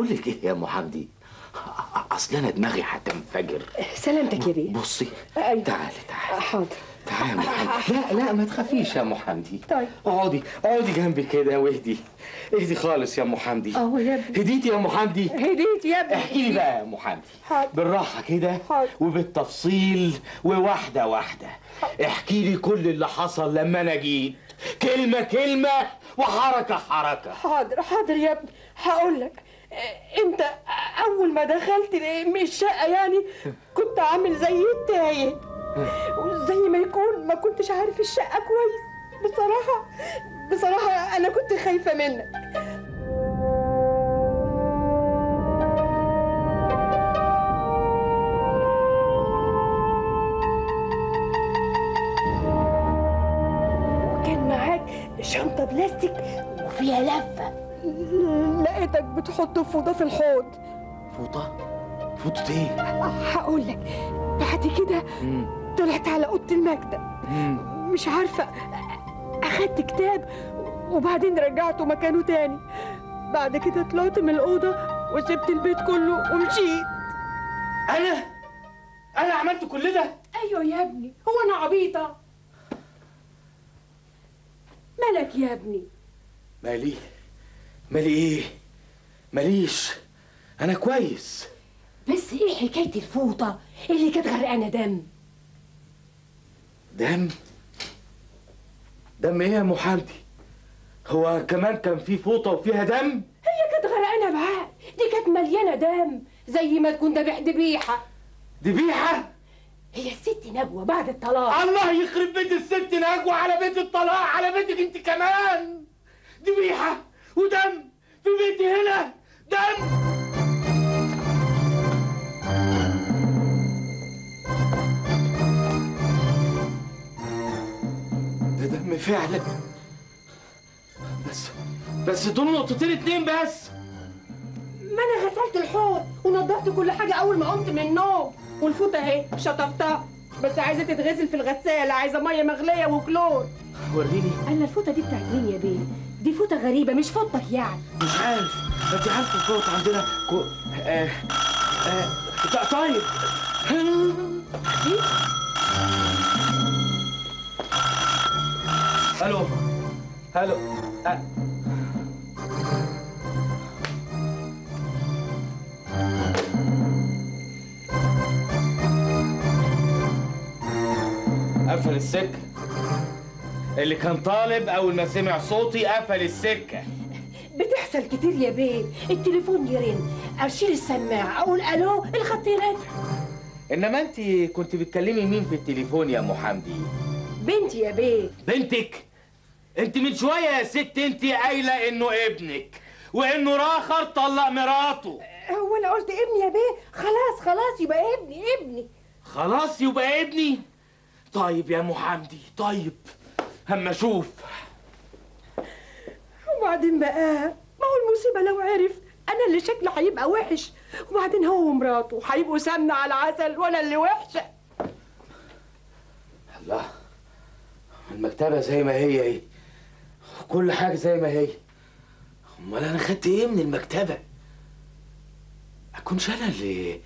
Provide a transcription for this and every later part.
بقول لك إيه يا أم حمدي؟ أصل أنا دماغي هتنفجر. سلامتك يا بيه بصي. تعالي تعالي. حاضر. تعالي يا لا لا ما تخافيش يا أم حمدي. طيب. اقعدي اقعدي جنبي كده واهدي. اهدي خالص يا أم حمدي. أهو يا ابني. هديتي يا أم حمدي. هديت يا ابني. احكي لي بقى يا أم حمدي. بالراحة كده. وبالتفصيل وواحدة واحدة. احكي لي كل اللي حصل لما أنا جيت. كلمة كلمة وحركة حركة. حاضر حاضر يا ابني. هقول لك. انت اول ما دخلت الشقة يعني كنت عامل زي التايه. وزي ما يكون ما كنتش عارف الشقة كويس. بصراحة بصراحة أنا كنت خايفة منك. وكان معاك شنطة بلاستيك وفيها لفة. لقيتك بتحط فوطة في الحوض. فوطة؟ فوطة إيه؟ هقول لك. بعد كده طلعت على أوضة المكتب مش عارفة أخدت كتاب وبعدين رجعته مكانه تاني. بعد كده طلعت من الأوضة وسبت البيت كله ومشيت. أنا؟ أنا عملت كل ده؟ أيوه يا ابني. هو أنا عبيطة. مالك يا ابني؟ مالي؟ مالي إيه؟ ماليش. أنا كويس. بس إيه حكاية الفوطة اللي كانت غرقانة دم؟ دم؟ دم إيه يا أم حمدي هو كمان كان في فوطة وفيها دم؟ هي كانت غرقانة معاه. دي كانت مليانة دم زي ما تكون ذبح ذبيحه ذبيحه هي الست نجوى بعد الطلاق. الله يخرب بيت الست نجوى على بيت الطلاق على بيتك أنت كمان. ذبيحه ودم في بيتي هنا. دم ده دم فعلا. بس بس دول نقطتين اتنين بس. ما أنا غسلت الحوض ونضفت كل حاجة أول ما قمت من النوم. والفوطة أهي شطفتها. بس عايزة تتغسل في الغسالة عايزة مية مغلية وكلور. وريني. أنا الفوطة دي بتاعت مين يا بيه؟ دي فوطه غريبة مش فوطتك يعني. مش عارف. انت عارف الفوط عندنا. كو... آه... آه... طيب. ألو. ألو. آه. قفل السكة. اللي كان طالب أول ما سمع صوتي قفل السكة. بتحصل كتير يا بيه. التليفون يرن. اشيل السماعة. أقول ألو الخط يرن إنما أنت كنت بتكلمي مين في التليفون يا أم حمدي؟ بنتي يا بيه. بنتك. أنت من شوية يا ست أنت قايلة إنه ابنك وإنه راخر طلق مراته. هو أنا قلت ابني يا بيه؟ خلاص خلاص يبقى ابني ابني. خلاص يبقى ابني. طيب يا أم حمدي طيب. اما أشوف. وبعدين بقى ما هو المصيبة لو عرف أنا اللي شكلي هيبقى وحش. وبعدين هو ومراته هيبقوا سمنة على عسل وأنا اللي وحشة. الله المكتبة زي ما هي إيه؟ كل حاجة زي ما هي. أمال أنا خدت إيه من المكتبة؟ أكونش أنا اللي لا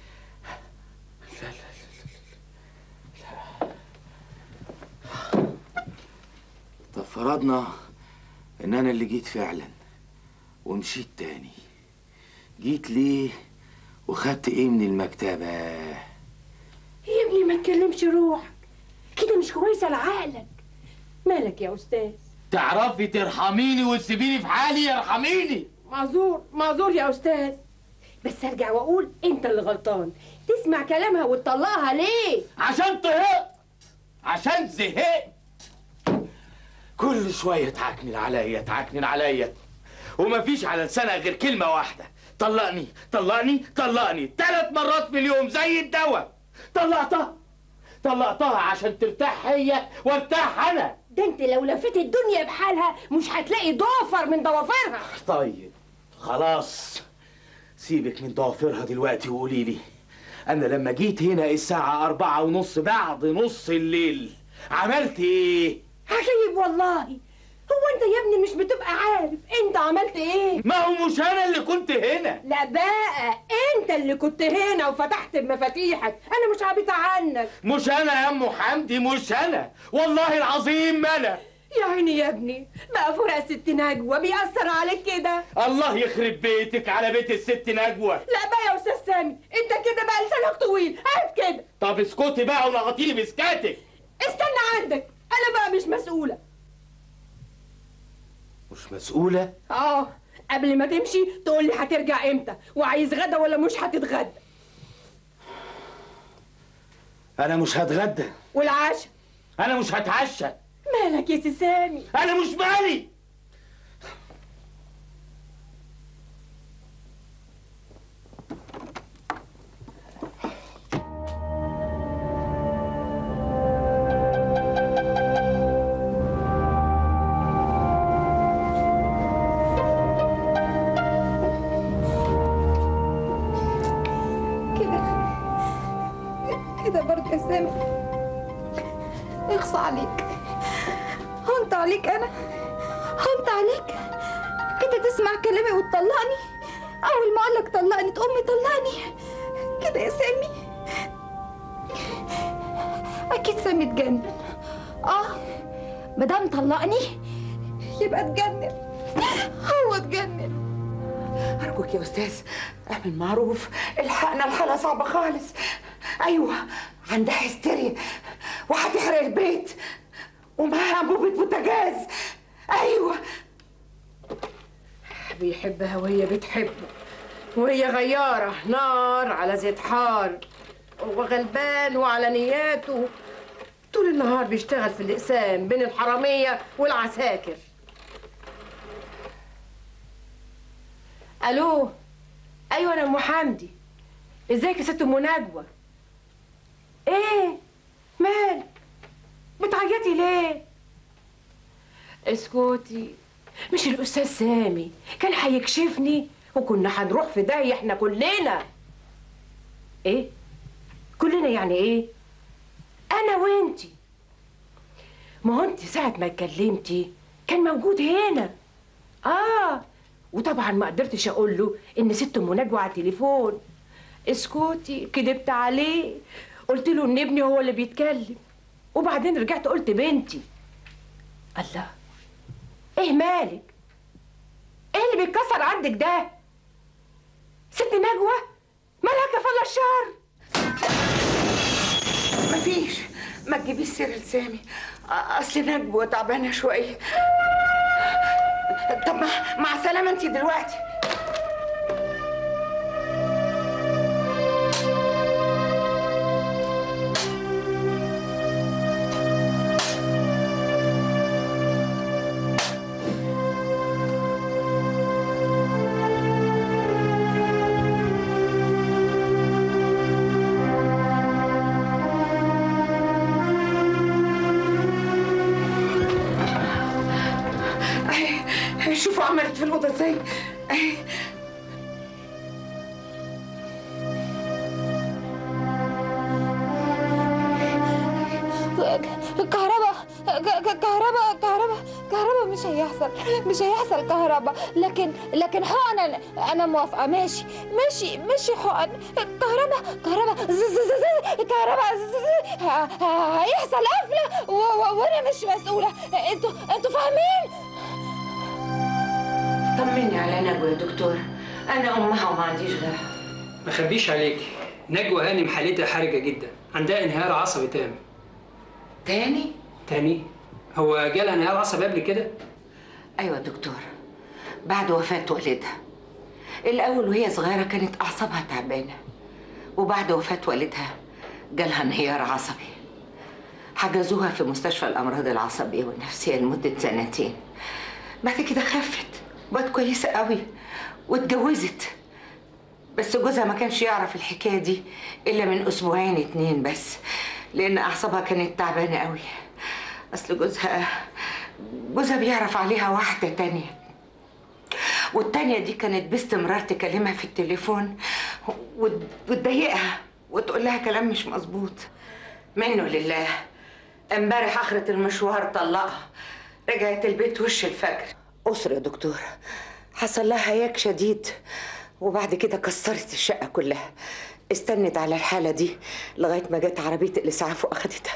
لا لا لا لا. طب فرضنا ان أنا اللي جيت فعلا ومشيت تاني. جيت ليه وخدت إيه من المكتبة؟ يا ابني ما تكلمش روحك. كده مش كويسة لعقلك. مالك يا أستاذ؟ تعرفي ترحميني وتسيبيني في حالي؟ ارحميني معذور معذور يا أستاذ. بس أرجع وأقول أنت اللي غلطان. تسمع كلامها وتطلقها ليه؟ عشان طهقت عشان زهقت. كل شوية تعكنن عليا تعكنن عليا ومفيش على لسانها غير كلمة واحدة. طلقني طلقني طلقني. ثلاث مرات في اليوم زي الدواء. طلقتها طلقتها عشان ترتاح هي وارتاح أنا. ده أنت لو لفيت الدنيا بحالها مش هتلاقي ضافر من ضوافرها. طيب خلاص. سيبك من ضوافرها دلوقتي وقولي لي أنا لما جيت هنا الساعة أربعة ونص بعد نص الليل عملت إيه؟ عجيب والله. هو انت يا ابني مش بتبقى عارف انت عملت إيه؟ ما هو مش أنا اللي كنت هنا. لا بقى انت اللي كنت هنا وفتحت بمفاتيحك. أنا مش عبيطة عنك. مش أنا يا أم حمدي مش أنا. والله العظيم ما أنا. يا عيني يا ابني بقى فرق ست نجوى بيأثر عليك كده. الله يخرب بيتك على بيت الست نجوى. لا بقى يا أستاذ سامي انت كده بقى لسانك طويل. هات كده. طب اسكتي بقى ولغطيني بسكاتك. استنى عندك. أنا بقى مش مسؤولة. مش مسؤولة؟ آه قبل ما تمشي تقول لي هترجع إمتى؟ وعايز غدا ولا مش هتتغدى؟ أنا مش هتغدى. والعشاء؟ أنا مش هتعشى. مالك يا سي سامي؟ أنا مش مالي. صعبة خالص. أيوة عندها هستيريا. وهتحرق البيت. ومعاها أنبوبة بوتاجاز. أيوة. بيحبها وهي بتحبه. وهي غيارة. نار على زيت حار. هو غلبان وعلى نياته. طول النهار بيشتغل في الأقسام بين الحرامية والعساكر. ألو؟ أيوة أنا أم حمدي. إزيك يا ست أم نجوى إيه؟ مالك بتعيطي ليه؟ اسكتي. مش الأستاذ سامي؟ كان هيكشفني وكنا هنروح في داهية إحنا كلنا. إيه؟ كلنا يعني إيه؟ أنا وانتي. ما هو انت ساعة ما اتكلمتي كان موجود هنا. آه وطبعا ما قدرتش أقول له إن ست ام نجوى على التليفون. اسكتي كدبت عليه. قلت له إن ابني هو اللي بيتكلم. وبعدين رجعت قلت بنتي. الله. إيه مالك؟ إيه اللي بيتكسر عندك ده؟ ست نجوى مالها كفالة الشهر مفيش. ما تجيبيش سير لسامي أصل نجوى تعبانة شوية. طب مع, السلامة أنت دلوقتي. لكن حقن أنا أنا موافقة. ماشي. ماشي. ماشي حقن كهرباء. كهرباء. ز- ز- ز- ز- كهرباء. هيحصل قفلة. و- و- وأنا مش مسؤولة. أنتوا أنتوا فاهمين؟ طمني على نجوى يا دكتور أنا أمها وما عنديش غيرها. ما اخبيش عليك. نجوى هانم حالتها حرجة جدا. عندها انهيار عصبي تام. تاني؟ تاني؟ هو جالها انهيار عصبي قبل كده؟ يا دكتور بعد وفاة والدها. الأول وهي صغيرة كانت أعصابها تعبانة وبعد وفاة والدها جالها انهيار عصبي. حجزوها في مستشفى الأمراض العصبية والنفسية لمدة سنتين. بعد كده خفت بقت كويسة قوي واتجوزت. بس جوزها ما كانش يعرف الحكاية دي إلا من أسبوعين اتنين بس لأن أعصابها كانت تعبانة قوي. أصل جوزها جوزها بيعرف عليها واحدة تانية. والتانية دي كانت باستمرار تكلمها في التليفون وت- وتضايقها وتقول لها كلام مش مظبوط. منه لله. امبارح آخرة المشوار طلقها. رجعت البيت وش الفجر. أسر يا دكتور. حصل لها هياك شديد. وبعد كده كسرت الشقة كلها. استنت على الحالة دي لغاية ما جت عربية الإسعاف وأخدتها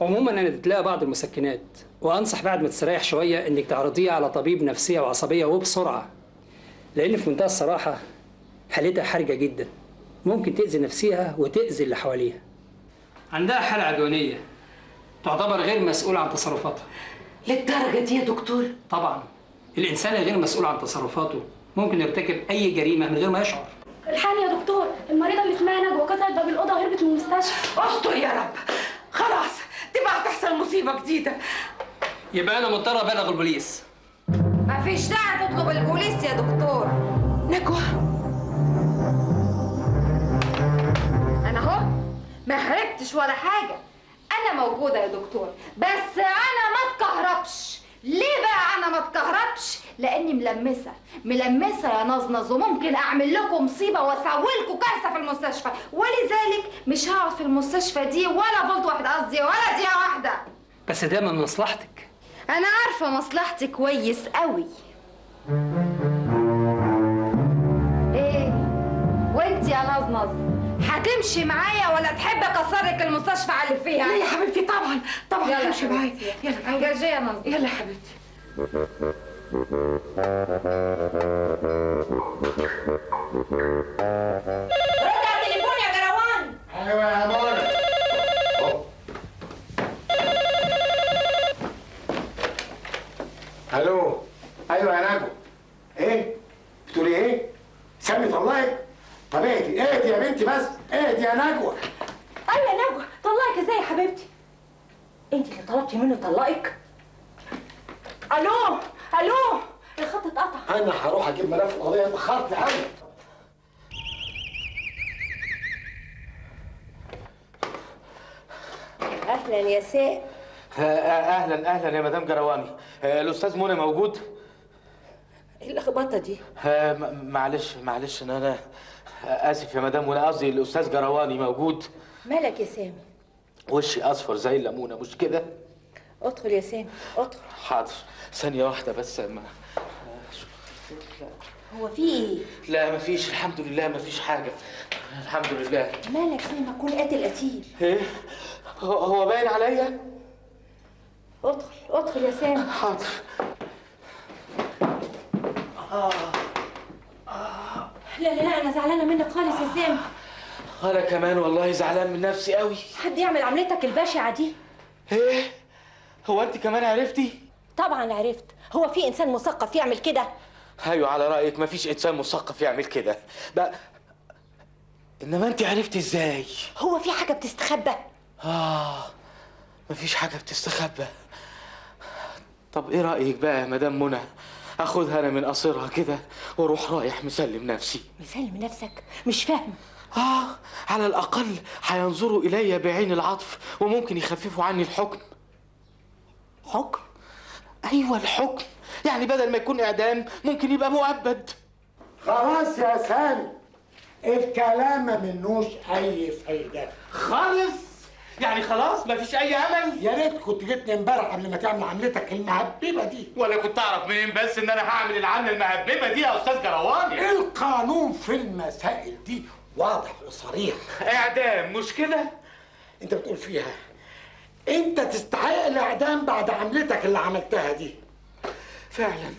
عموما أنا اديت لها بعض المسكنات. وأنصح بعد ما تستريح شوية إنك تعرضيها على طبيب نفسية وعصبية وبسرعة. لأن في منتهى الصراحة حالتها حرجة جدا. ممكن تأذي نفسها وتأذي اللي حواليها. عندها حالة عدوانية تعتبر غير مسؤولة عن تصرفاتها. للدرجة دي يا دكتور؟ طبعا. الإنسان الغير مسؤول عن تصرفاته. ممكن يرتكب أي جريمة من غير ما يشعر. الحقني يا دكتور المريضة اللي اسمها نجوى كسرت باب الأوضة وهربت من المستشفى. أستر يا رب. خلاص دي بقى تحصل مصيبة جديدة. يبقى أنا مضطر أبلغ البوليس. مفيش داعي تطلب البوليس يا دكتور. نجوى. أنا أهو. ما هربتش ولا حاجة. أنا موجودة يا دكتور. بس أنا ما اتكهربش. ليه بقى أنا ما اتكهربش؟ لأني ملمسة. ملمسة يا نزنز وممكن أعمل لكم مصيبة واسوي لكم كارثة في المستشفى. ولذلك مش هقعد في المستشفى دي ولا فولت واحد قصدي ولا دقيقة واحدة. بس ده من مصلحتك. أنا عارفة مصلحتي كويس قوي. إيه؟ وانت يا نزنز هتمشي معايا ولا تحب أكسرك المستشفى على اللي فيها؟ لا يا حبيبتي طبعا طبعا يلا همشي معاك يلا انجاجيه يا نزنز يلا يا حبيبتي. رد على التليفون يا جروان أيوه يا منى ألو. أيوه يا نجوى إيه؟ بتقولي إيه؟ سامي طلعك طب اهدي اهدي يا بنتي بس. اهدي يا نجوى أيوه يا نجوى طلقك إزاي يا حبيبتي؟ انت اللي طلبتي منه يطلقك ألو ألو. الخط اتقطع. أنا هروح أجيب ملف القضية. اتأخرت قوي أهلا يا سائل أهلا أهلا يا مدام جرواني آه، الأستاذ منى موجود؟ إيه اللخبطه دي؟ آه، معلش معلش ان أنا آسف يا مدام منى قصدي الأستاذ جرواني موجود. مالك يا سامي؟ وشي أصفر زي الليمونة مش كده؟ أدخل يا سامي أدخل. حاضر. ثانية واحدة بس ما هو في إيه؟ لا مفيش الحمد لله مفيش حاجة. الحمد لله. مالك زي ما تكون قاتل قتيل. إيه؟ هو هو باين عليا؟ ادخل ادخل يا سامي حاضر لا لا لا أنا زعلانة منك خالص يا سامي أنا كمان والله زعلان من نفسي قوي حد يعمل عملتك البشعه دي؟ إيه؟ هو أنت كمان عرفتي؟ طبعا عرفت. هو في إنسان مثقف يعمل كده؟ أيوه على رأيك مفيش إنسان مثقف يعمل كده. ده إنما أنت عرفتي إزاي؟ هو في حاجة بتستخبى. آه. مفيش حاجة بتستخبى. طب إيه رأيك بقى يا مدام منى؟ اخدها أنا من قصرها كده وأروح رايح مسلم نفسي. مسلم نفسك؟ مش فاهم. آه على الأقل هينظروا الي بعين العطف وممكن يخففوا عني الحكم. حكم؟ أيوه الحكم. يعني بدل ما يكون إعدام ممكن يبقى مؤبد. خلاص يا سامي. الكلام منوش أي فايدة. خالص! يعني خلاص مفيش أي أمل. يا ريت كنت جيتني امبارح قبل ما تعمل عملتك المهببة دي. ولا كنت أعرف منين بس إن أنا هعمل العمله المهببة دي يا أستاذ جرواني. القانون في المسائل دي؟ واضح وصريح. إعدام مش كده أنت بتقول فيها. أنت تستحق الإعدام بعد عملتك اللي عملتها دي. فعلا.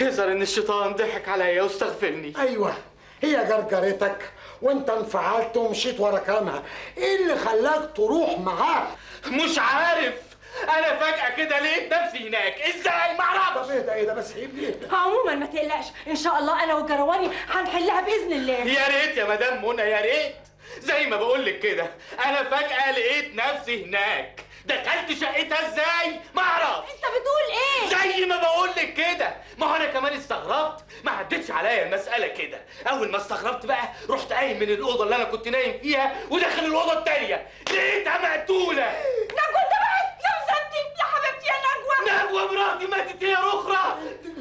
يظهر إن الشيطان ضحك عليا واستغفرني. أيوه هي جرجرتك. وانت انفعلت ومشيت ورا كلامها إيه اللي خلاك تروح معاها مش عارف. أنا فجأة كده لقيت نفسي هناك. إزاي؟ معرفش طب إيه ده؟ إيه ده؟ بس إيه ده عموما ما تقلقش. إن شاء الله أنا والجرواني هنحلها بإذن الله. يا ريت يا مدام منى يا ريت. زي ما بقول لك كده أنا فجأة لقيت نفسي هناك. دخلت شقتها إزاي؟ ما أعرفش. انت بتقول إيه؟ زي ما بقول لك كده. ما هو أنا كمان استغربت. ما عدتش عليا المساله كده. أول ما استغربت بقى رحت قايم من الأوضة اللي أنا كنت نايم فيها وداخل الأوضة التانية. لقيتها مقتولة. نجوى انت مات يا مسدي يا حبيبتي يا نجوى. نجوى مراتي ماتت هي أخرى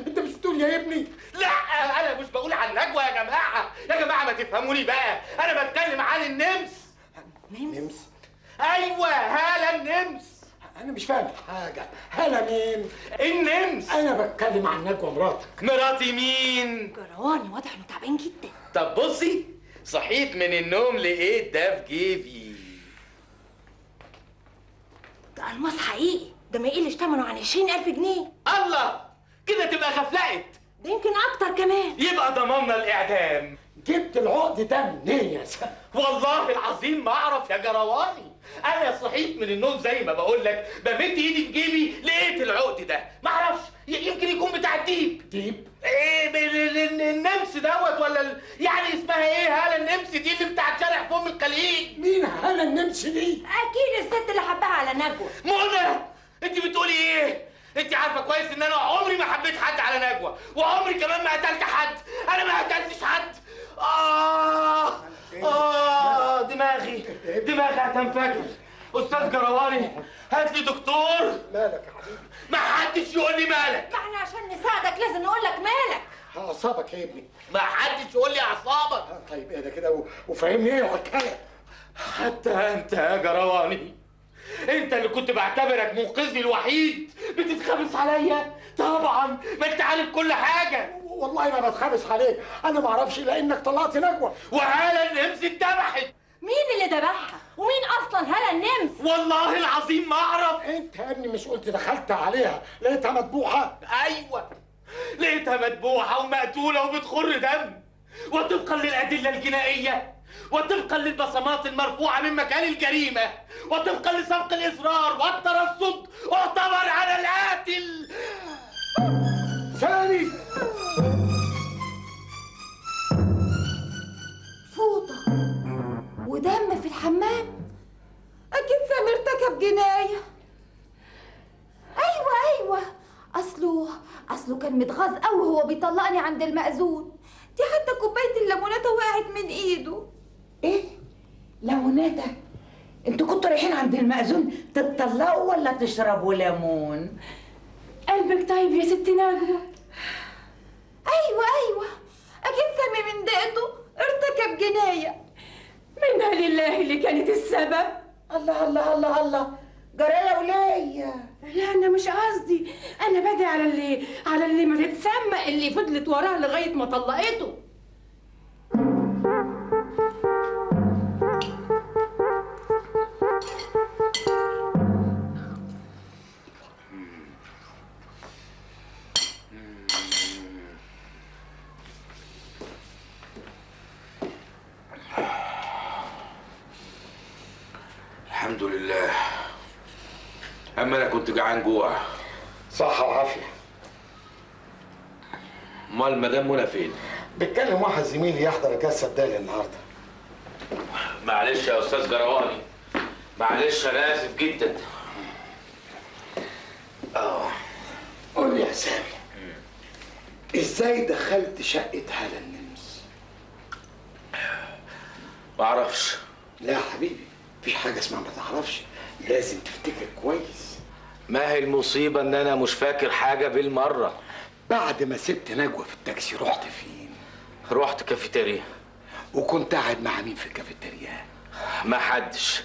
أنت مش بتقول يا ابني؟ لا أنا مش بقول عن نجوى يا جماعة. يا جماعة ما تفهموني بقى. أنا بتكلم عن النمس. نمس. أيوه هالة النمس. أنا مش فاهم حاجة. هلا مين؟ النمس. أنا بتكلم عن نجوى مراتك. مراتي مين؟ جرواني واضح إنه تعبان جدا. طب بصي صحيت من النوم لقيت ده في جيبي. ده الماس حقيقي. ده ما يقلش ثمنه عن 20000 جنيه. الله كده تبقى غفلقت. ده يمكن أكتر كمان. يبقى ضمننا الإعدام. جبت العقد ده منين يا سامي والله العظيم ما أعرف يا جرواني أنا صحيت من النوم زي ما بقول لك بمد إيدي في جيبي لقيت العقد ده. ما أعرفش يمكن يكون بتاع الديب. ديب؟ إيه النمس دوت ولا ال... يعني اسمها إيه؟ هلا النمس دي اللي بتاعت شارع فم الخليج مين هلا النمس دي؟ أكيد الست اللي حبها على نجوى. منى أنت بتقولي إيه؟ أنت عارفة كويس إن أنا عمري ما حبيت حد على نجوى وعمري كمان ما قتلت حد. أنا ما قتلتش حد. آه آه دماغي دماغي هتنفجر. أستاذ جرواني هات لي دكتور. مالك يا حبيبي؟ ما حدش يقول لي مالك. ما إحنا عشان نساعدك لازم نقول لك مالك. أعصابك يا ابني. ما حدش يقول لي أعصابك. آه، طيب إيه ده كده وفهمني إيه الحكاية؟ حتى أنت يا جرواني أنت اللي كنت بعتبرك منقذي الوحيد بتتخبس عليا؟ طبعا ما أنت عارف كل حاجة. والله ما بتخابس عليك. أنا ما أعرفش إلا إنك طلعت نجوى. وهلا النمس اتذبحت. مين اللي ذبحها؟ ومين أصلا هلا النمس؟ والله العظيم ما أعرف. أنت يا ابني مش قلت دخلت عليها. لقيتها مذبوحة. أيوه. لقيتها مذبوحة ومقتولة وبتخر دم. وطبقا للأدلة الجنائية. وطبقا للبصمات المرفوعة من مكان الجريمة. وطبقا لسبق الإصرار والترصد. اعتبر على القاتل. ثاني. ودم في الحمام. أكيد سامي ارتكب جناية أيوة أيوة. أصله أصله كان متغاظ أوي وهو بيطلقني عند المأذون. دي حتى كوباية الليموناتة وقعت من إيده. إيه؟ لوناتة أنتوا كنتوا رايحين عند المأذون تتطلقوا ولا تشربوا ليمون؟ قلبك طيب يا ست نجوى. أيوة أيوة. أكيد سامي من دقته ارتكب جناية. منها لله اللي كانت السبب؟ الله الله الله الله. يا ولية لا أنا مش قصدي. أنا بدي على اللي على اللي ما تتسمى اللي فضلت وراه لغاية ما طلقته. كنت جعان جوع صحة وعافية. امال مدام منى فين؟ بتكلم واحد زميلي يحضر الجلسة بدالي النهارده. معلش يا أستاذ جرواني معلش أنا آسف جدا. قول لي يا سامي إزاي دخلت شقة هلا النمس؟ معرفش لا يا حبيبي مفيش حاجة اسمها ما تعرفش. لازم تفتكر كويس. ما هي المصيبة إن أنا مش فاكر حاجة بالمرة بعد ما سبت نجوى في التاكسي رحت فين؟ رحت كافيتيريا وكنت قاعد مع مين في الكافيتيريا؟ ما حدش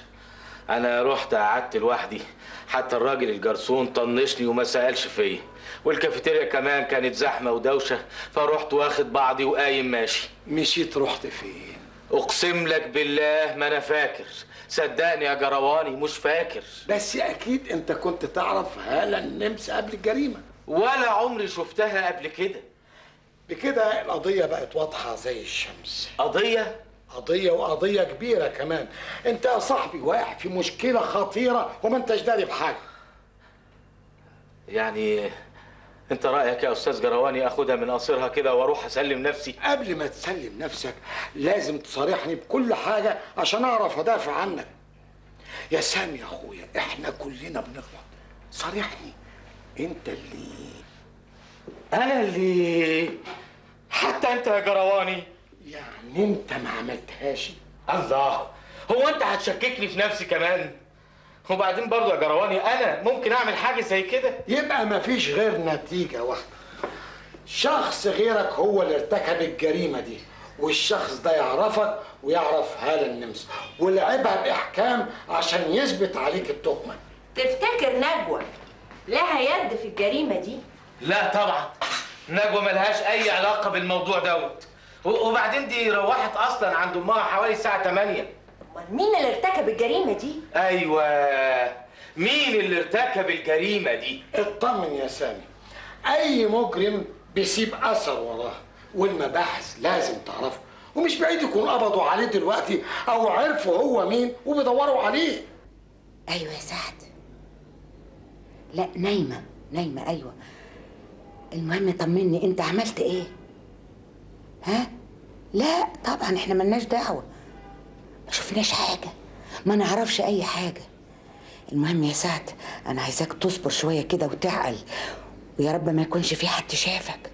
أنا رحت قعدت لوحدي حتى الراجل الجرسون طنشني وما سألش فيا والكافيتيريا كمان كانت زحمة ودوشة فرحت واخد بعضي وقايم ماشي مشيت رحت فين؟ أقسم لك بالله ما أنا فاكر. صدقني يا جرواني مش فاكر. بس أكيد أنت كنت تعرف هلا النمس قبل الجريمة. ولا عمري شفتها قبل كده. بكده القضية بقت واضحة زي الشمس. قضية؟ قضية وقضية كبيرة كمان. أنت يا صاحبي واقع في مشكلة خطيرة وما أنتش داري بحاجة. يعني انت رأيك يا أستاذ جرواني أخدها من قصرها كده وأروح أسلم نفسي؟ قبل ما تسلم نفسك لازم تصارحني بكل حاجة عشان أعرف أدافع عنك. يا سامي يا أخويا إحنا كلنا بنغلط. صارحني. أنت اللي أنا اللي حتى أنت يا جرواني. يعني أنت ما عملتهاش. الله هو أنت هتشككني في نفسي كمان؟ وبعدين برضه يا جرواني أنا ممكن أعمل حاجة زي كده؟ يبقى ما فيش غير نتيجة واحدة. شخص غيرك هو اللي ارتكب الجريمة دي والشخص ده يعرفك ويعرف هالة النمس. ولعبها بإحكام عشان يثبت عليك التهمة. تفتكر نجوى لها يد في الجريمة دي؟ لا طبعا. نجوى ملهاش أي علاقة بالموضوع دوت. وبعدين دي روحت أصلا عند أمها حوالي الساعة 8 أمال مين اللي ارتكب الجريمة دي؟ أيوه مين اللي ارتكب الجريمة دي اطمن يا سامي أي مجرم بيسيب أثر وراه والمباحث لازم تعرفه ومش بعيد يكون قبضوا عليه دلوقتي أو عرفوا هو مين وبيدوروا عليه أيوة يا سعد لا نايمة نايمة أيوة المهم طمني أنت عملت إيه؟ ها؟ لا طبعا إحنا ملناش دعوة ما شفناش حاجة. ما نعرفش أي حاجة. المهم يا سعد أنا عايزاك تصبر شوية كده وتعقل. ويا رب ما يكونش في حد شافك.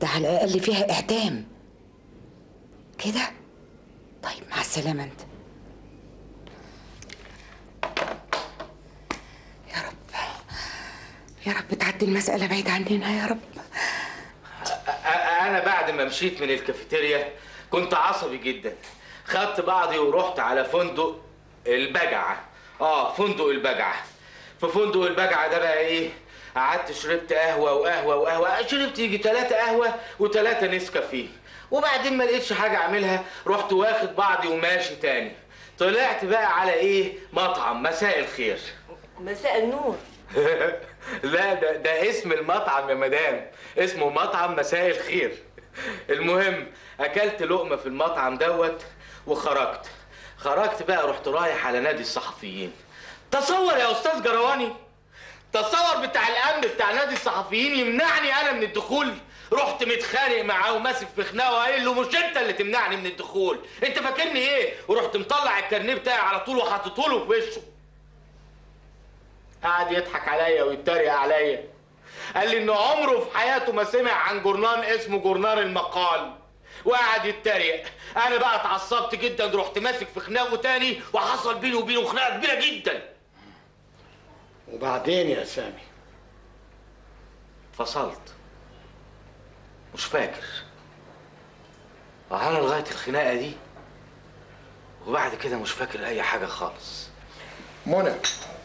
ده على الأقل فيها إعدام. كده؟ طيب مع السلامة أنت. يا رب. يا رب تعدي المسألة بعيد عننا يا رب. أنا بعد ما مشيت من الكافيتيريا كنت عصبي جدا. خدت بعضي ورحت على فندق البجعة. آه فندق البجعة. في فندق البجعة ده بقى إيه؟ قعدت شربت قهوة وقهوة وقهوة. شربت يجي ثلاثة قهوة وثلاثة نسكافيه. وبعدين ما لقيتش حاجة أعملها. رحت واخد بعضي وماشي تاني. طلعت بقى على إيه؟ مطعم. مساء الخير. مساء النور. لا ده ده اسم المطعم يا مدام. اسمه مطعم مساء الخير. المهم أكلت لقمة في المطعم دوت. وخرجت. خرجت بقى رحت رايح على نادي الصحفيين. تصور يا أستاذ جرواني تصور بتاع الامن بتاع نادي الصحفيين يمنعني أنا من الدخول. رحت متخانق معاه وماسك في خناقة وقايل له مش أنت اللي تمنعني من الدخول. أنت فاكرني إيه؟ ورحت مطلع الكارنيه بتاعي على طول وحاطته له في وشه. قعد يضحك عليا ويتريق عليا. قال لي إنه عمره في حياته ما سمع عن جورنان اسمه جورنان المقال. وقعد يتريق. أنا بقى اتعصبت جدا رحت ماسك في خناقه تاني وحصل بيني وبينه خناقة كبيرة جدا. وبعدين يا سامي؟ فصلت. مش فاكر. أنا لغاية الخناقة دي وبعد كده مش فاكر أي حاجة خالص. منى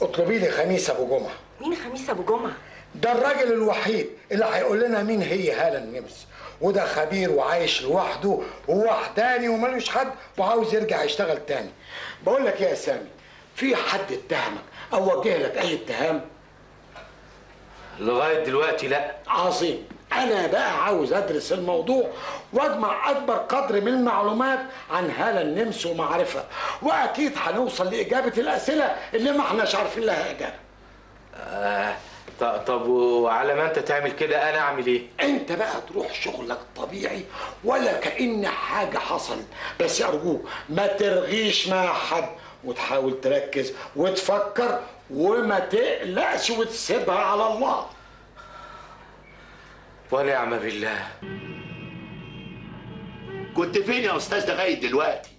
اطلبي لي خميس أبو جمعة. مين خميس أبو جمعة؟ ده الراجل الوحيد اللي هيقول لنا مين هي هاله النمس وده خبير وعايش لوحده ووحداني وملوش حد وعاوز يرجع يشتغل تاني. بقول لك إيه يا سامي؟ في حد اتهمك أو وجه لك أي اتهام؟ لغاية دلوقتي لا. عظيم. أنا بقى عاوز أدرس الموضوع وأجمع أكبر قدر من المعلومات عن هاله النمس ومعرفة وأكيد هنوصل لإجابة الأسئلة اللي ما إحناش عارفين لها إجابة. آه طب وعلى ما انت تعمل كده أنا اعمل إيه؟ انت بقى تروح شغلك طبيعي ولا كأن حاجة حصلت. بس ارجوك ما ترغيش مع حد وتحاول تركز وتفكر وما تقلقش وتسيبها على الله. ونعم بالله. كنت فين يا أستاذ لغايه دلوقتي؟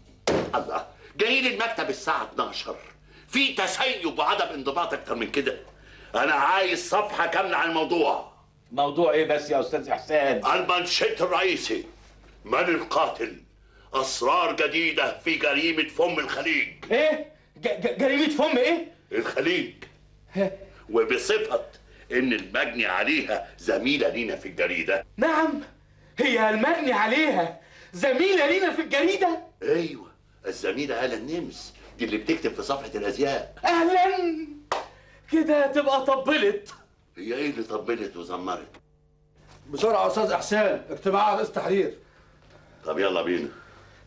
الله جاي لي المكتب الساعة 12 في تسيب وعدم انضباط أكتر من كده. أنا عايز صفحة كاملة عن الموضوع. موضوع إيه بس يا أستاذ احسان المنشط الرئيسي. من القاتل؟ أسرار جديدة في جريمة فم الخليج. إيه؟ جريمة فم إيه؟ الخليج. وبصفة إن المجني عليها زميلة لينا في الجريدة. نعم هي المجني عليها زميلة لينا في الجريدة. أيوه الزميلة هاله النمس دي اللي بتكتب في صفحة الأزياء. أهلا. كده تبقى طبلت. هي إيه اللي طبلت وزمرت؟ بسرعة يا أستاذ إحسان اجتماع رئيس تحرير طب يلا بينا.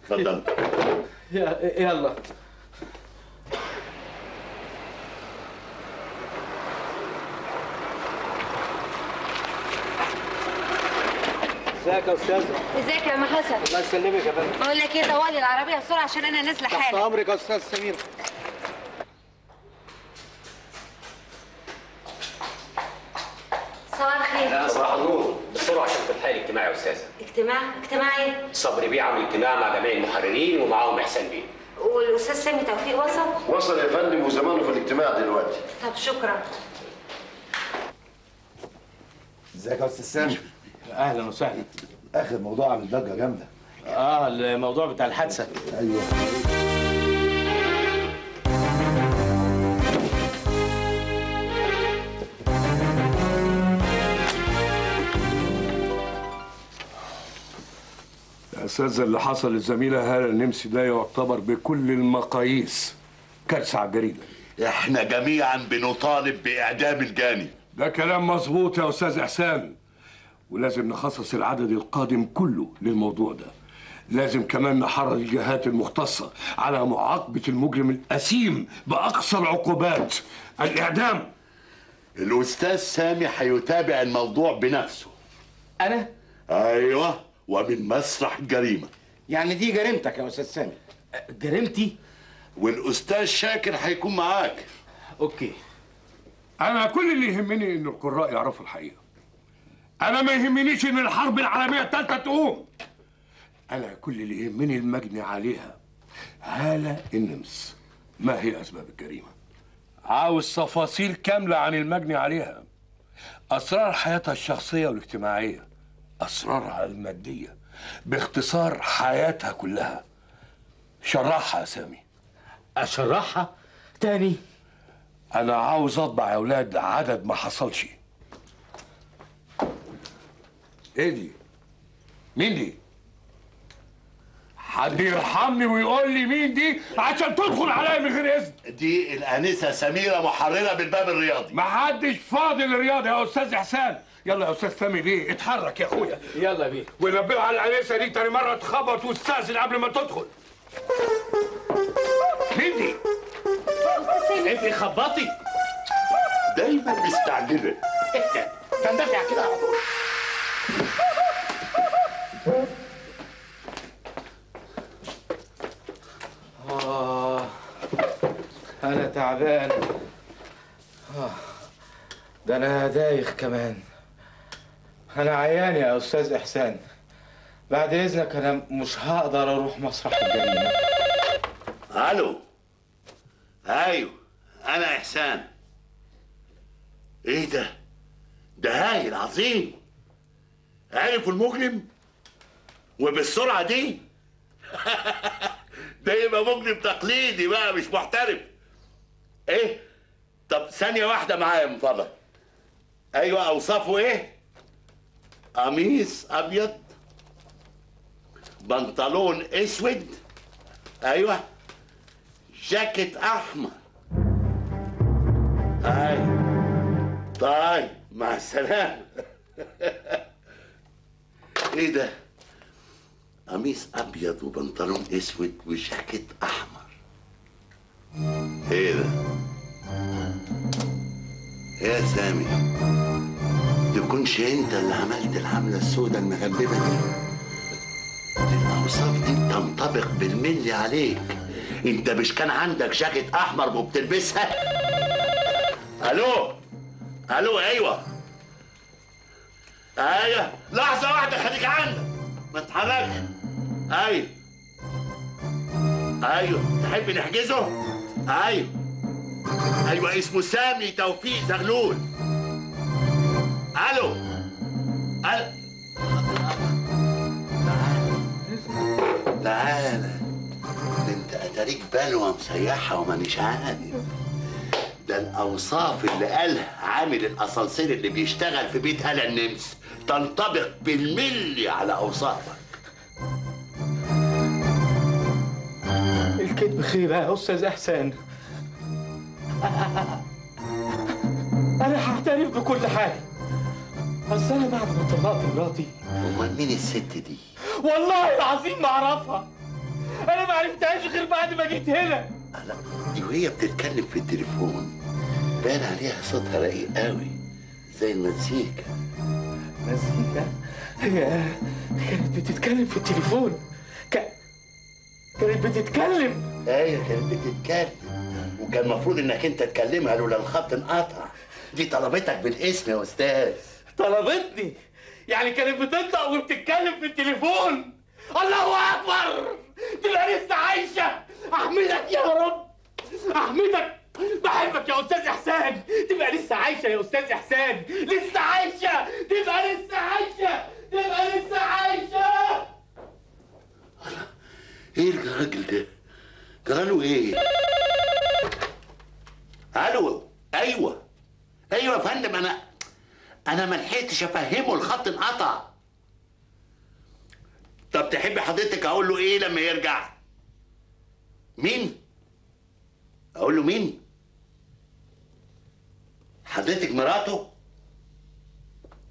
اتفضل. يا- يلا. ازيك يا أستاذ؟ ازيك يا أم حسن؟ الله يسلمك يا فندم. بقول لك إيه طوالي العربية بسرعة عشان أنا نازلة تحت حالا. أمرك يا أستاذ سمير. صباح الخير. صباح النور. بسرعة عشان تلحقي الاجتماع يا أستاذة. اجتماع اجتماع إيه صبري بيه عامل اجتماع مع جميع المحررين ومعاهم إحسان بيه. والأستاذ سامي توفيق وصل؟ وصل يا فندم وزمانه في الاجتماع دلوقتي. طب شكرا. إزيك يا أستاذ سامي؟ أهلا وسهلا. آخر موضوع عامل ضجة جامدة. آه الموضوع بتاع الحادثة. أيوه. أستاذ اللي حصل للزميله هالة النمسي ده يعتبر بكل المقاييس كارثة على الجريدة. إحنا جميعا بنطالب بإعدام الجاني. ده كلام مظبوط يا أستاذ إحسان. ولازم نخصص العدد القادم كله للموضوع ده. لازم كمان نحرض الجهات المختصة على معاقبة المجرم الأثيم بأقصى العقوبات. الإعدام. الأستاذ سامي هيتابع الموضوع بنفسه. أنا؟ أيوه. ومن مسرح الجريمه يعني دي جريمتك يا أستاذ سامي. جريمتي؟ والأستاذ شاكر هيكون معاك. أوكي. أنا كل اللي يهمني إن القراء يعرفوا الحقيقة. أنا ما يهمنيش إن الحرب العالمية الثالثة تقوم. أنا كل اللي يهمني المجني عليها هالة النمس. ما هي أسباب الجريمة؟ عاوز تفاصيل كاملة عن المجني عليها. أسرار حياتها الشخصية والاجتماعية. أسرارها المادية باختصار حياتها كلها. شرحها يا سامي. أشرحها تاني؟ أنا عاوز أطبع يا أولاد عدد ما حصلش. إيه دي؟ مين دي؟ حد يرحمني ويقول لي مين دي عشان تدخل عليا من غير إذن. دي الأنسة سميرة محررة بالباب الرياضي. محدش فاضي للرياضة يا أستاذ إحسان. يلا يا أستاذ سامي بيه اتحرك يا أخويا. يلا بيه. ونبهوا على الأنسة دي تاني مرة تخبط واستأذن قبل ما تدخل. مين دي؟ أنت خبطي. دايما مستعجلة. انت تندفع كده على طول. آه أنا تعبان. آه ده أنا دايخ كمان. أنا عيان يا أستاذ إحسان. بعد إذنك أنا مش هقدر أروح مسرح الجريمة. ألو. أيوه أنا إحسان. إيه ده؟ ده هايل عظيم عرفوا المجرم؟ وبالسرعة دي؟ ده يبقى مجرم تقليدي بقى مش محترف. إيه؟ طب ثانية واحدة معايا من فضلك أيوه اوصافه إيه؟ قميص ابيض بنطلون اسود أيوه جاكيت احمر اي طيب مع السلامه إيه ده قميص ابيض وبنطلون اسود وجاكيت احمر إيه ده يا سامي تكونش انت اللي عملت الحملة السوداء المهببه دي. الاوصاف دي تنطبق بالملي عليك. انت مش كان عندك جاكيت أحمر وبتلبسها؟ ألو؟ ألو أيوه. أيوه. لحظة واحدة خليك عندك. ما تتحركش أيوه. أيوه. تحب نحجزه؟ أيوه. أيوه اسمه سامي توفيق زغلول. ألو. ألو تعالى ده انت أتاريك بلوه مسيحة ومانيش عارف. ده الأوصاف اللي قالها عامل الأسانسير اللي بيشتغل في بيت هلا النمس. تنطبق بالملي على أوصافك. الكذب خيبة يا أستاذ إحسان. أنا هعترف بكل حاجة بس أنا بعد ما طلقت مراتي أمال مين الست دي؟ والله العظيم ما أعرفها. أنا ما عرفتهاش غير بعد ما جيت هنا. لا دي وهي بتتكلم في التليفون. باين عليها صوتها رقيق قوي. زي المزيكا. مزيكا؟ هي كانت بتتكلم في التليفون. ك... كانت بتتكلم. أيوه كانت بتتكلم. وكان المفروض إنك أنت تكلمها لولا الخط انقطع. دي طلبتك بالاسم يا أستاذ. طلبتني. يعني كانت بتنطق وبتتكلم في التليفون. الله أكبر! تبقى لسه عايشة. أحمدك يا رب. أحمدك. بحبك يا أستاذ إحسان. تبقى لسه عايشة يا أستاذ إحسان. لسه عايشة. تبقى لسه عايشة. تبقى لسه عايشة. إيه الراجل ده؟ جراله إيه؟ ألو. أيوه. أيوه يا فندم أنا أنا ما لحقتش أفهمه الخط انقطع. طب تحبي حضرتك أقول له إيه لما يرجع؟ مين؟ أقول له مين؟ حضرتك مراته؟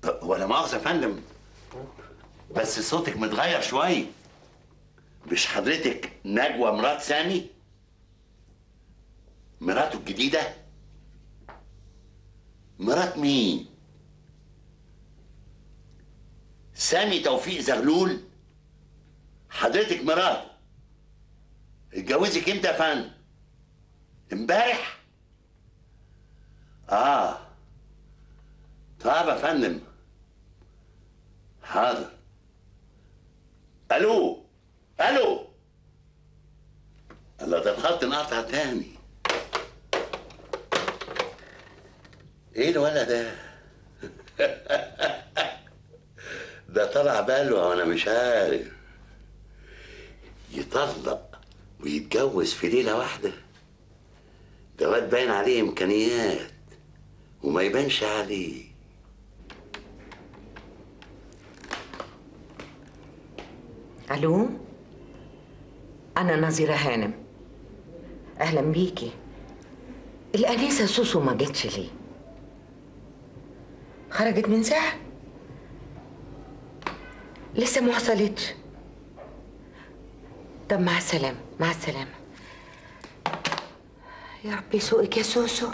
أه، ولا مؤاخذه يا فندم بس صوتك متغير شوية مش حضرتك نجوى مرات سامي؟ مراته الجديدة؟ مرات مين؟ سامي توفيق زغلول. حضرتك مراته اتجوزك إمتى يا فندم؟ امبارح. آه. طب يا فندم. حاضر. ألو. ألو. الله ده الخط انقطع تاني. إيه الولد ده؟ ده طلع بلوى وأنا مش عارف. يطلق ويتجوز في ليلة واحدة. ده واد باين عليه إمكانيات وما يبانش عليه. ألو؟ أنا نظيرة هانم. أهلا بيكي. الانسه سوسو ما جتش ليه؟ خرجت من ساعه لسه ما وصلتش. طب مع السلامة مع السلامة. يا رب يسوقك يا سوسو.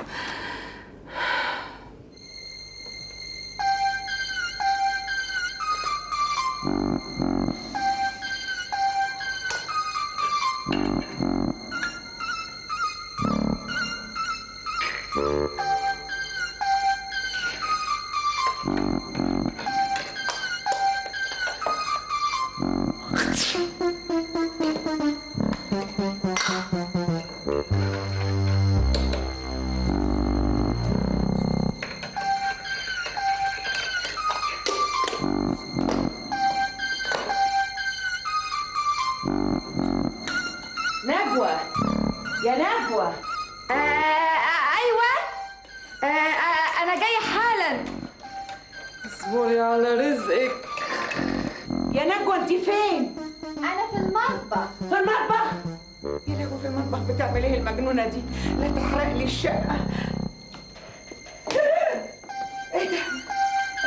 نجوى يا نجوى آه آه أيوه. آه آه أنا جاية حالا. اصبري على رزقك. يا نجوى انت فين؟ أنا في المطبخ. في المطبخ؟ يا لهوي في المطبخ بتعمل إيه المجنونة دي؟ لا تحرق لي الشقة إيه ده؟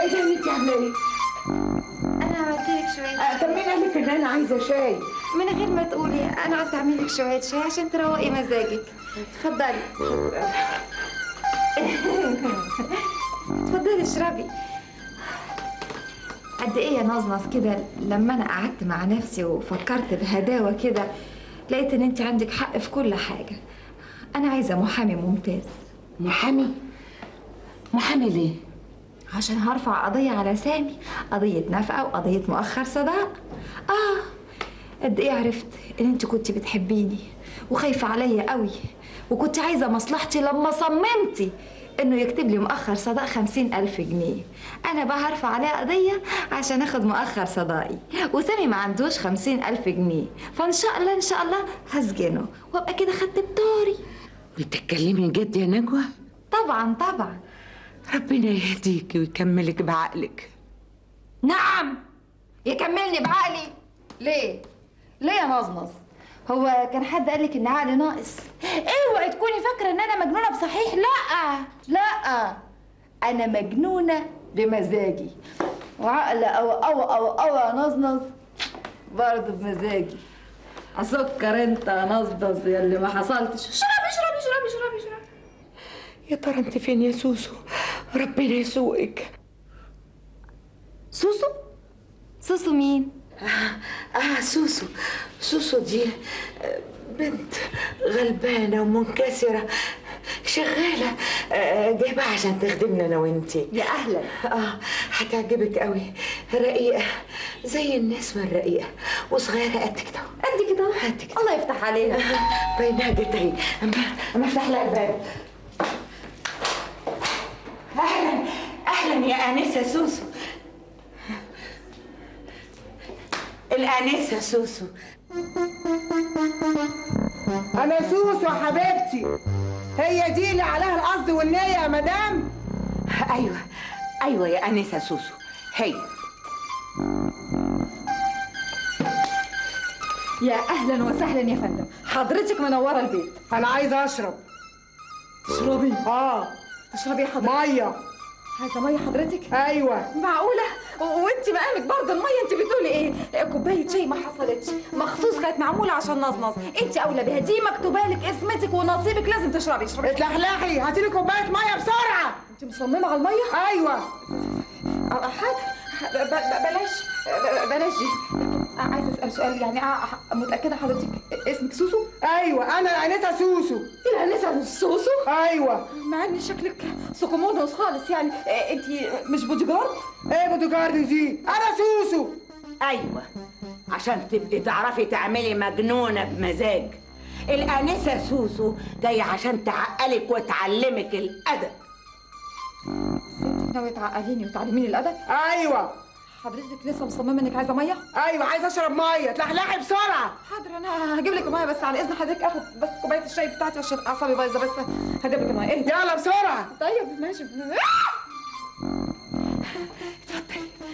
إيه ده؟ انت عاملة إيه؟ أنا عملت لك شوية طب مين قال لك إن أنا عايزة شاي؟ من غير ما تقولي أنا قلت أعمل لك شوية شاي عشان تروقي مزاجك اتفضلي اتفضلي اشربي قد إيه يا نظنظ كده لما أنا قعدت مع نفسي وفكرت بهداوة كده لقيت إن انت عندك حق في كل حاجة أنا عايزة محامي ممتاز محامي؟ محامي ليه؟ عشان هرفع قضية على سامي قضية نفقة وقضية مؤخر صداق. آه قد إيه عرفت إن أنت كنت بتحبيني وخايفة عليا قوي وكنت عايزة مصلحتي لما صممتي إنه يكتب لي مؤخر صداق خمسين ألف جنيه. أنا بقى هرفع عليه قضية عشان آخد مؤخر صداقي. وسامي ما عندوش خمسين ألف جنيه. فإن شاء الله إن شاء الله هسجنه وأبقى كده خدت بطاري. بتتكلمي جد يا نجوى؟ طبعا طبعا. ربنا يهديكي ويكملك بعقلك. نعم يكملني بعقلي. ليه؟ ليه يا نظنظ هو كان حد قال لك إن عقلي ناقص؟ اوعي تكوني فاكرة إن أنا مجنونة بصحيح. لا لا أنا مجنونة بمزاجي. وعقل أو أو أو أو يا نظنظ برضه بمزاجي. أسكر أنت يا نظنظ يا اللي ما حصلتش. اشربي اشربي اشربي اشربي اشربي. يا ترى أنت فين يا سوسو؟ ربنا يسوقك سوسو؟ سوسو مين؟ آه, آه سوسو. سوسو دي آه، بنت غلبانة ومنكسرة شغالة آه، جايبة عشان تخدمنا أنا وأنتي. يا أهلا. آه هتعجبك قوي. رقيقة زي النسمة الرقيقة وصغيرة قد كده. قد كده؟ قد كده. الله يفتح عليها بينها جتعي اما أما أفتح لها الباب أهلا أهلا يا آنسة سوسو. الآنسة سوسو. أنا سوسو حبيبتي. هي دي اللي عليها القصد والنية يا مدام؟ أيوه أيوه يا آنسة سوسو. هي. يا أهلا وسهلا يا فندم. حضرتك منورة البيت. أنا عايزة أشرب. تشربي آه. تشربي يا حضرتك. مية. عايزة مية حضرتك؟ أيوه. معقولة؟ وانت مقامك برضه المية انت بتقولي إيه؟ كوباية شاي ما حصلتش. مخصوص كانت معمولة عشان نصنص. انت أولى بيها. دي مكتوبة لك اسمتك ونصيبك لازم تشربي. اشربي اتلحلحي. هاتي لي كوباية مية بسرعة. انت مصممة على المية؟ أيوه. أه، ب- بلاش. بلاش دي. عايزة أسأل سؤال يعني متأكدة حضرتك اسمك سوسو؟ أيوه أنا الانسه سوسو. الانسه سوسو؟ أيوه. مع إن شكلك كوموندوس خالص يعني إيه، انت مش بودي جارد إيه بودوجارد دي؟ أنا سوسو. أيوه. عشان تبقي تعرفي تعملي مجنونة بمزاج. الأنسة سوسو جاية عشان تعقلك وتعلمك الأدب. ناوية تعقليني وتعلميني الأدب. أيوه. حضرتك لسه مصممة إنك عايزة مية؟ أيوه عايزة أشرب مية. اتلحلحي بسرعة. حاضر أنا هجيب لك ميه بس على إذن حضرتك. آخد بس كوباية الشاي بتاعتي عشان أعصابي بايظة بس. هجيب لك اهدي. يلا بسرعة. طيب ماشي. اتفضلي.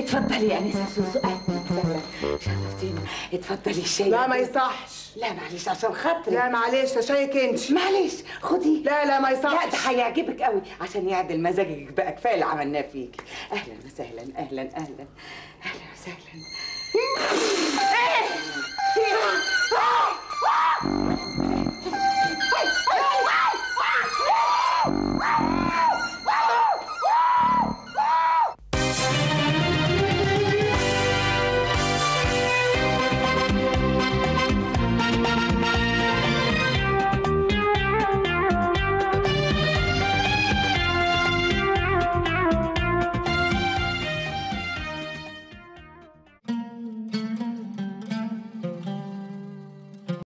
اتفضلي يا انسه سوسو اتفضلي شرفتيني اتفضلي الشاي لا ما يصحش. لا معلش عشان خاطري لا معلش شايك انت معلش خدي. لا لا ما يصحش. لا ده هيعجبك قوي. عشان يعدل مزاجك بقى كفاية اللي عملناه فيكي أهلا وسهلا أهلا أهلا أهلا وسهلا. إيه؟, إيه؟ آه! آه!